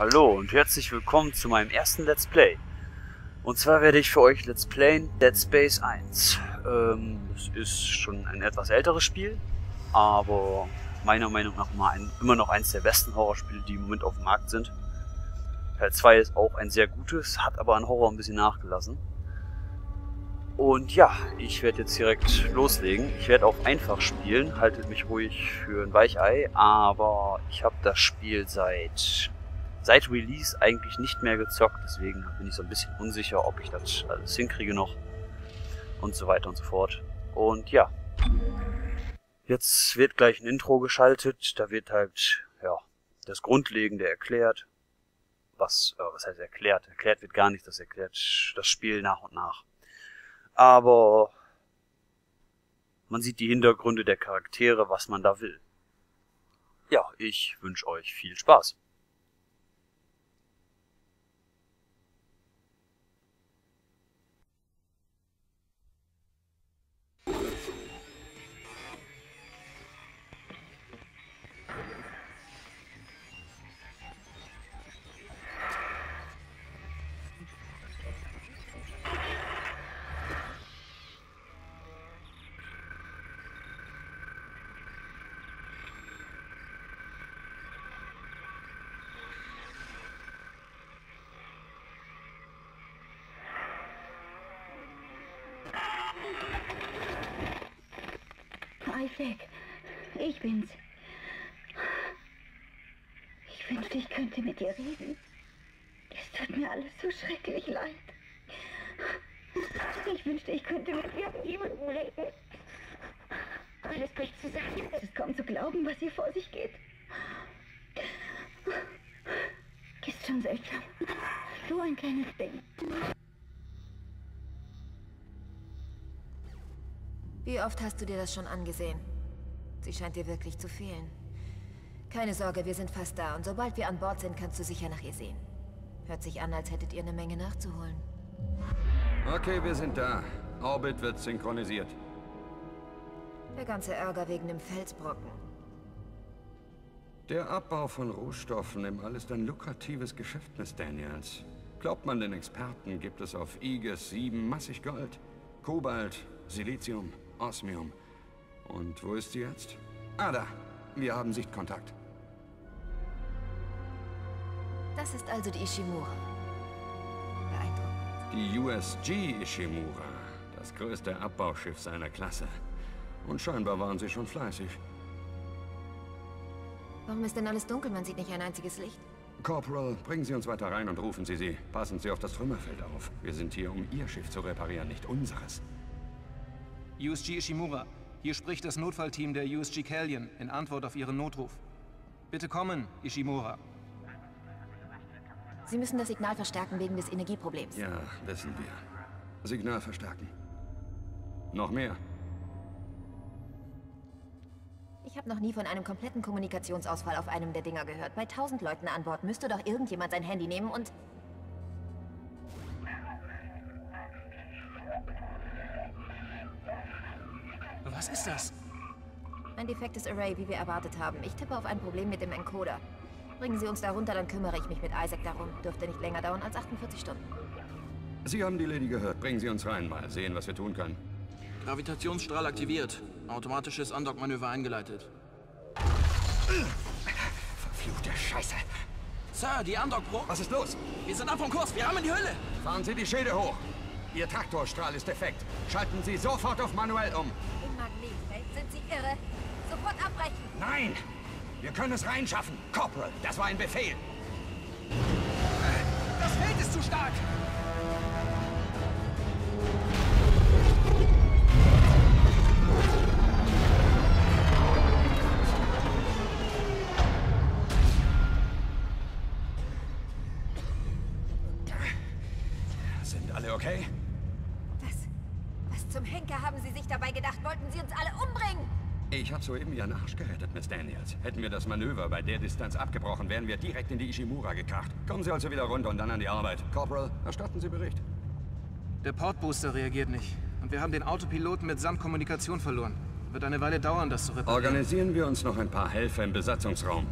Hallo und herzlich willkommen zu meinem ersten Let's Play. Und zwar werde ich für euch Let's Playen Dead Space 1. Ähm, es ist schon ein etwas älteres Spiel, aber meiner Meinung nach immer, ein, immer noch eines der besten Horrorspiele, die im Moment auf dem Markt sind. Teil 2 ist auch ein sehr gutes, hat aber an Horror ein bisschen nachgelassen. Und ja, ich werde jetzt direkt loslegen. Ich werde auf einfach spielen, haltet mich ruhig für ein Weichei, aber ich habe das Spiel seit seit Release eigentlich nicht mehr gezockt, deswegen bin ich so ein bisschen unsicher, ob ich das alles hinkriege noch und so weiter und so fort. Und ja, jetzt wird gleich ein Intro geschaltet, da wird halt, ja, das Grundlegende erklärt. Was, äh, was heißt erklärt? Erklärt wird gar nicht, das erklärt das Spiel nach und nach. Aber man sieht die Hintergründe der Charaktere, was man da will. Ja, ich wünsche euch viel Spaß. Isaac, ich bin's. Ich wünschte, ich könnte mit dir reden. Es tut mir alles so schrecklich leid. Ich wünschte, ich könnte mit irgendjemandem reden. Alles bricht zusammen. Es ist kaum zu glauben, was hier vor sich geht. Ist schon seltsam. So ein kleines Ding. Wie oft hast du dir das schon angesehen? Sie scheint dir wirklich zu fehlen. Keine Sorge, wir sind fast da und sobald wir an Bord sind, kannst du sicher nach ihr sehen. Hört sich an, als hättet ihr eine Menge nachzuholen. Okay, wir sind da. Orbit wird synchronisiert. Der ganze Ärger wegen dem Felsbrocken. Der Abbau von Rohstoffen im All ist ein lukratives Geschäft, Miss Daniels. Glaubt man den Experten, gibt es auf Aegis 7 massig Gold, Kobalt, Silizium, Osmium. Und wo ist sie jetzt? Ah, da. Wir haben Sichtkontakt. Das ist also die Ishimura. Beeindruckend. Die USG Ishimura. Das größte Abbauschiff seiner Klasse. Und scheinbar waren sie schon fleißig. Warum ist denn alles dunkel? Man sieht nicht ein einziges Licht. Corporal, bringen Sie uns weiter rein und rufen Sie sie. Passen Sie auf das Trümmerfeld auf. Wir sind hier, um Ihr Schiff zu reparieren, nicht unseres. USG Ishimura, hier spricht das Notfallteam der USG Callion in Antwort auf Ihren Notruf. Bitte kommen, Ishimura. Sie müssen das Signal verstärken wegen des Energieproblems. Ja, wissen wir. Signal verstärken. Noch mehr. Ich habe noch nie von einem kompletten Kommunikationsausfall auf einem der Dinger gehört. Bei tausend Leuten an Bord müsste doch irgendjemand sein Handy nehmen und... Was ist das? Ein defektes Array, wie wir erwartet haben. Ich tippe auf ein Problem mit dem Encoder. Bringen Sie uns da runter, dann kümmere ich mich mit Isaac darum. Dürfte nicht länger dauern als 48 Stunden. Sie haben die Lady gehört. Bringen Sie uns rein. Mal sehen, was wir tun können. Gravitationsstrahl aktiviert. Automatisches Undock-Manöver eingeleitet. Verfluchte Scheiße. Sir, die Undock-Pro... Was ist los? Wir sind ab vom Kurs. Wir haben in die Hölle. Fahren Sie die Schilde hoch. Ihr Traktorstrahl ist defekt. Schalten Sie sofort auf manuell um. Irre. Sofort abbrechen. Nein! Wir können es reinschaffen. Corporal, das war ein Befehl. Das Feld ist zu stark. Ihren Arsch gerettet, Miss Daniels. Hätten wir das Manöver bei der Distanz abgebrochen, wären wir direkt in die Ishimura gekracht. Kommen Sie also wieder runter und dann an die Arbeit. Corporal, erstatten Sie Bericht. Der Portbooster reagiert nicht. Und wir haben den Autopiloten mitsamt Kommunikation verloren. Wird eine Weile dauern, das zu reparieren. Organisieren wir uns noch ein paar Helfer im Besatzungsraum.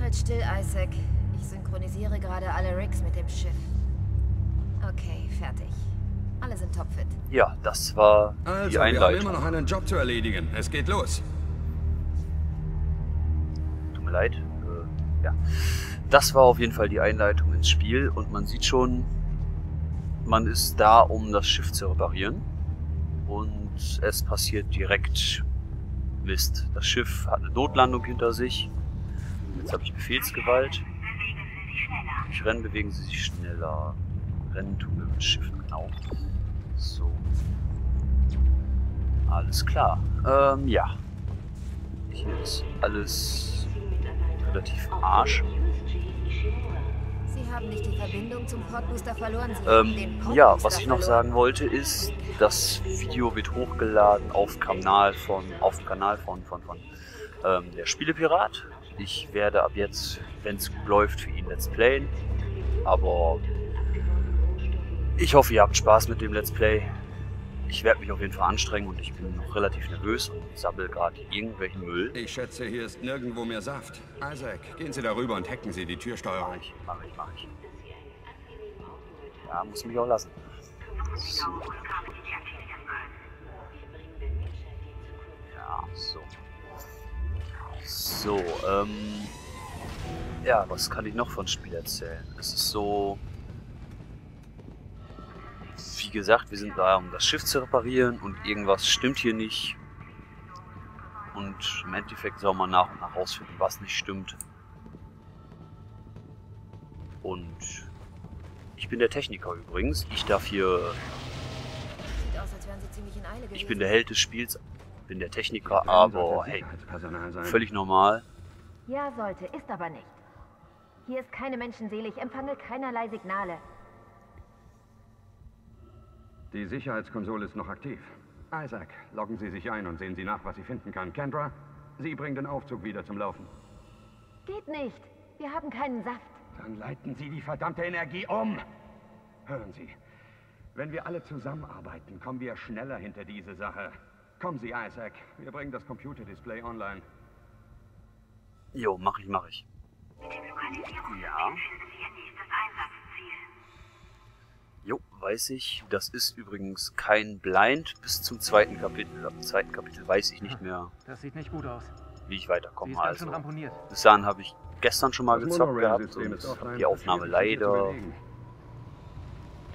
Halt still, Isaac. Ich synchronisiere gerade alle Rigs mit dem Schiff. Okay, fertig. Alle sind topfit. Ja, das war Also, die wir haben Einleitung. immer noch einen Job zu erledigen. Es geht los. Tut mir leid. Äh, ja. Das war auf jeden Fall die Einleitung ins Spiel und man sieht schon, man ist da, um das Schiff zu reparieren. Und es passiert direkt Mist. Das Schiff hat eine Notlandung hinter sich. Jetzt habe ich Befehlsgewalt. Ich rennen, bewegen Sie sich schneller. Rennen tun wir mit Schiff, genau. So. Alles klar. Ähm, ja. Hier ist alles relativ Arsch. Sie haben nicht die Verbindung zum Portbooster verloren. Sie haben den Ähm, ja, was ich noch sagen wollte ist, das Video wird hochgeladen auf Kanal von, auf dem Kanal von, von, von ähm, der Spielepirat. Ich werde ab jetzt, wenn es gut läuft, für ihn Let's Playen. Aber ich hoffe, ihr habt Spaß mit dem Let's Play. Ich werde mich auf jeden Fall anstrengen und ich bin noch relativ nervös und sammle gerade irgendwelchen Müll. Ich schätze, hier ist nirgendwo mehr Saft. Isaac, gehen Sie darüber und hacken Sie die Mach Türsteuerung. ich, mach ich, mach ich. Ja, muss mich auch lassen. So. Ja, so. So, ähm. Ja, was kann ich noch von Spiel erzählen? Es ist so. Wie gesagt, wir sind da, um das Schiff zu reparieren und irgendwas stimmt hier nicht. Und im Endeffekt soll man nach und nach rausfinden, was nicht stimmt. Und ich bin der Techniker übrigens. Ich darf hier, Sieht aus, als wären Sie ziemlich in Eile gewesen. ich bin der Held des Spiels, bin der Techniker, aber hey, völlig normal. Ja, sollte, ist aber nicht. Hier ist keine Menschenseele, ich empfange keinerlei Signale. Die Sicherheitskonsole ist noch aktiv. Isaac, loggen Sie sich ein und sehen Sie nach, was Sie finden kann. Kendra, Sie bringen den Aufzug wieder zum Laufen. Geht nicht. Wir haben keinen Saft. Dann leiten Sie die verdammte Energie um. Hören Sie, wenn wir alle zusammenarbeiten, kommen wir schneller hinter diese Sache. Kommen Sie, Isaac. Wir bringen das Computerdisplay online. Jo, mach ich, mach ich. Ja. Weiß ich. Das ist übrigens kein Blind bis zum zweiten Kapitel. Am zweiten Kapitel weiß ich nicht mehr, Das sieht nicht gut aus. wie ich Sie weiterkomme. Also, bis dahin habe ich gestern schon mal Das gezockt gehabt und die Aufnahme leider.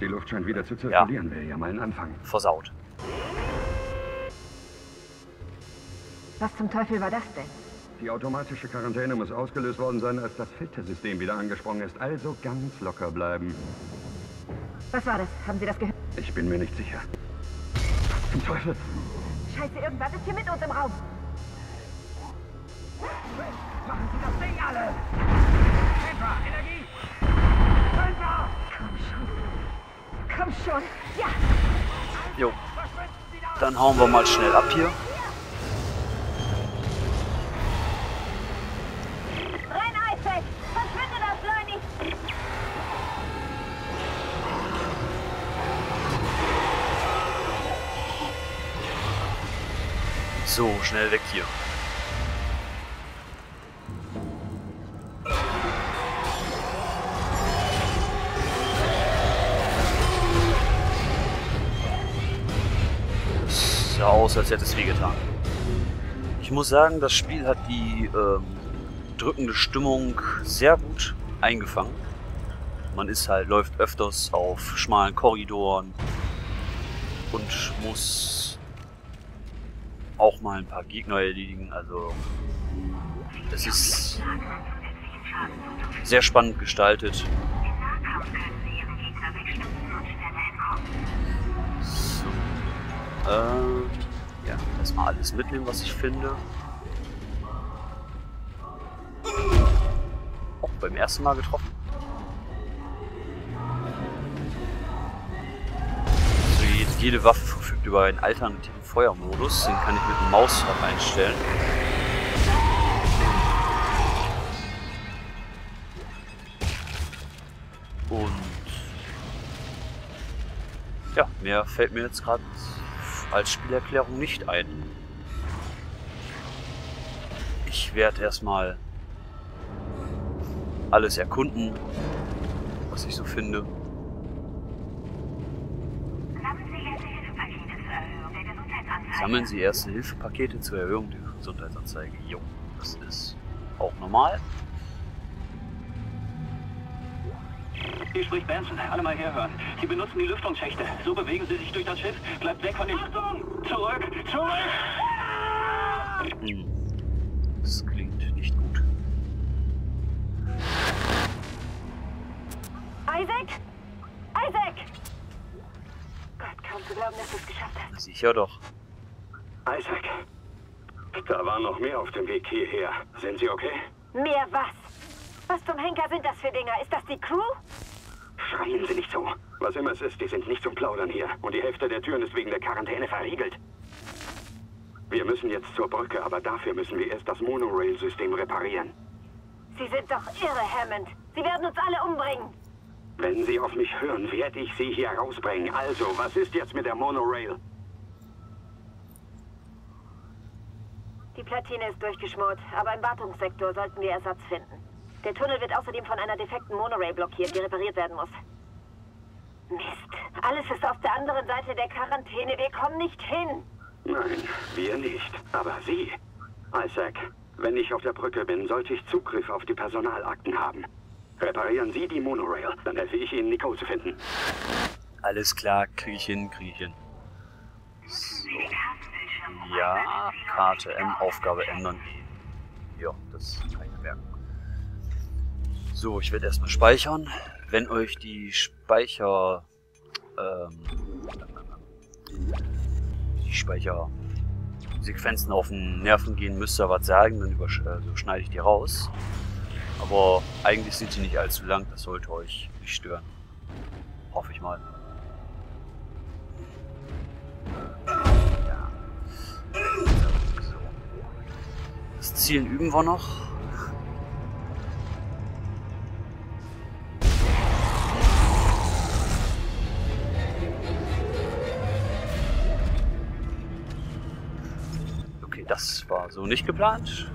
Die Luft scheint wieder zu zirkulieren, wäre ja mal ein Anfang. versaut. Was zum Teufel war das denn? Die automatische Quarantäne muss ausgelöst worden sein, als das Filtersystem wieder angesprungen ist. Also ganz locker bleiben. Was war das? Haben Sie das gehört? Ich bin mir nicht sicher. Was zum Teufel? Scheiße, irgendwas ist hier mit uns im Raum. Machen Sie das Ding alle! Kendra, Energie! Kendra! Komm schon. Ja, Jo. Dann hauen wir mal schnell ab hier. So, schnell weg hier. Sah aus, als hätte es wehgetan. Ich muss sagen, das Spiel hat die ähm, drückende Stimmung sehr gut eingefangen. Man ist halt, läuft öfters auf schmalen Korridoren und muss auch mal ein paar Gegner erledigen. Also es ist sehr spannend gestaltet. So. Äh, ja, erstmal alles mitnehmen, was ich finde. Oh, beim ersten Mal getroffen. Jede, jede Waffe verfügt über einen alternativen Feuermodus. Den kann ich mit dem Mausrad einstellen. Und ja, mehr fällt mir jetzt gerade als Spielerklärung nicht ein. Ich werde erstmal alles erkunden, was ich so finde. Sammeln Sie erste Hilfepakete zur Erhöhung der Gesundheitsanzeige. Jo, das ist auch normal. Hier spricht Benson. Alle mal herhören. Sie benutzen die Lüftungsschächte. So bewegen Sie sich durch das Schiff. Bleibt weg von den... Achtung! Zurück! Zurück! Hm. Das klingt nicht gut. Isaac? Isaac! Gott, kaum zu glauben, dass du es geschafft hast. Sicher doch. Isaac, da war noch mehr auf dem Weg hierher. Sind Sie okay? Mehr was? Was zum Henker sind das für Dinger? Ist das die Crew? Schreien Sie nicht so. Was immer es ist, die sind nicht zum Plaudern hier. Und die Hälfte der Türen ist wegen der Quarantäne verriegelt. Wir müssen jetzt zur Brücke, aber dafür müssen wir erst das Monorail-System reparieren. Sie sind doch irre, Hammond. Sie werden uns alle umbringen. Wenn Sie auf mich hören, werde ich Sie hier rausbringen. Also, was ist jetzt mit der Monorail? Die Platine ist durchgeschmort, aber im Wartungssektor sollten wir Ersatz finden. Der Tunnel wird außerdem von einer defekten Monorail blockiert, die repariert werden muss. Mist. Alles ist auf der anderen Seite der Quarantäne. Wir kommen nicht hin. Nein, wir nicht. Aber Sie. Isaac, wenn ich auf der Brücke bin, sollte ich Zugriff auf die Personalakten haben. Reparieren Sie die Monorail, dann helfe ich Ihnen, Nicole zu finden. Alles klar, ich hin. So. Ja, Karte M, Aufgabe ändern. Ja, das kann ich merken. So, ich werde erstmal speichern. Wenn euch die Speicher... Ähm, die Speichersequenzen auf den Nerven gehen, müsst ihr was sagen, dann also schneide ich die raus. Aber eigentlich sind sie nicht allzu lang, das sollte euch nicht stören. Hoffe ich mal. Zielen üben wir noch. Das war so nicht geplant.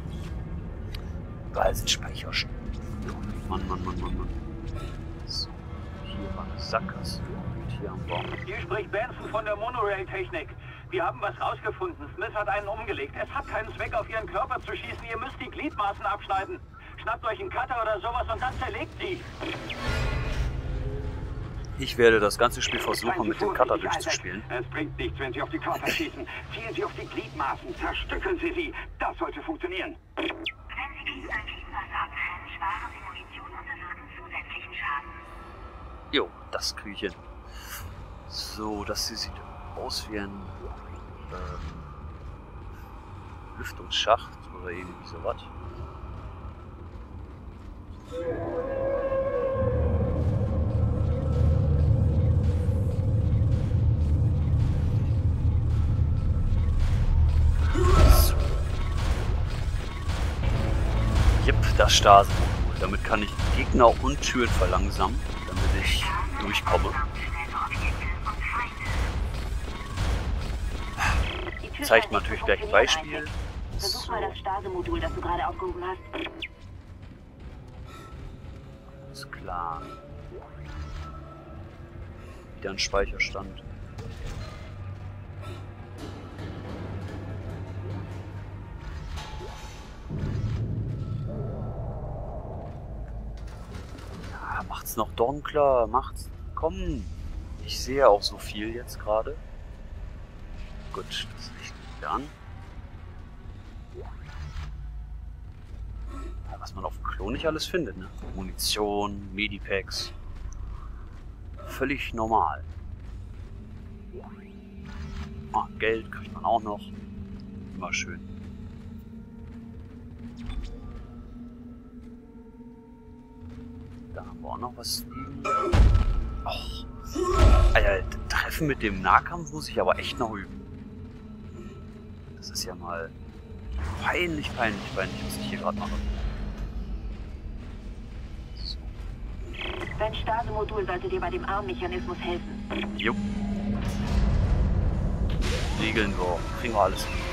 Überall sind Speicherstellen. Mann, Mann, Mann, Mann, Mann. So, hier war eine Sackgasse. Hier. Hier spricht Benson von der Monorail-Technik. Wir haben was rausgefunden. Smith hat einen umgelegt. Es hat keinen Zweck, auf Ihren Körper zu schießen. Ihr müsst die Gliedmaßen abschneiden. Schnappt euch einen Cutter oder sowas und dann zerlegt sie. Ich werde das ganze Spiel versuchen, mit dem Cutter durchzuspielen. Es bringt nichts, wenn Sie auf die Körper schießen. Zielen Sie auf die Gliedmaßen, zerstückeln Sie sie. Das sollte funktionieren. Wenn Sie dies an Gliedmaße abtrennen, sparen Sie Munition und bewirken zusätzlichen Schaden. Jo, das hin. So, das hier sieht aus wie ein ähm, Lüftungsschacht oder irgendwie sowas. das Stasenmodul. Damit kann ich Gegner und Türen verlangsamen, damit ich durchkomme. Zeigt natürlich gleich ein Beispiel. Versuch mal das Stasemodul, das du gerade aufgehoben hast. Ist klar. Wieder ein Speicherstand. macht's noch dunkler, macht's. Komm. Ich sehe auch so viel jetzt gerade. Gut, das geht an. Was man auf dem Klo nicht alles findet, ne? Munition, Medipacks. Völlig normal. Ah, Geld kriegt man auch noch. Immer schön. Da haben wir auch noch was liegen. Och. Alter, Treffen mit dem Nahkampf muss ich aber echt noch üben. Das ist ja mal peinlich, peinlich, peinlich, was ich hier gerade mache. So. Dein Stasemodul sollte dir bei dem Armmechanismus helfen. Jo. Regeln wir. Kriegen wir alles hin.